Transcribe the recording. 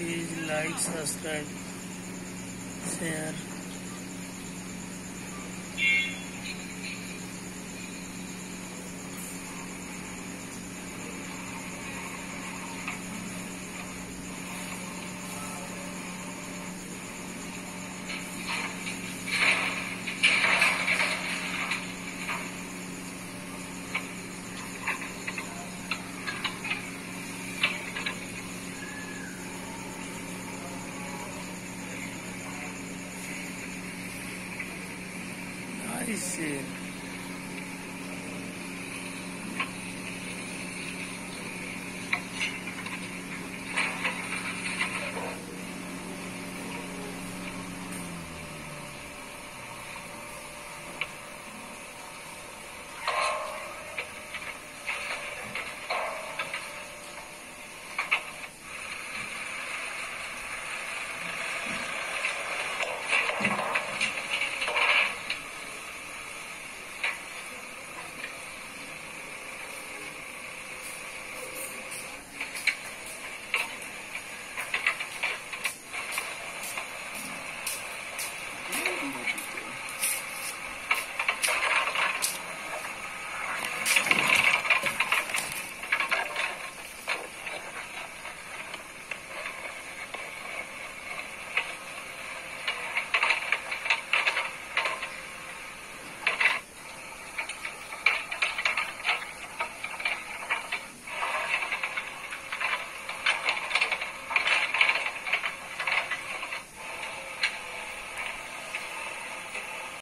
please like subscribe Ai,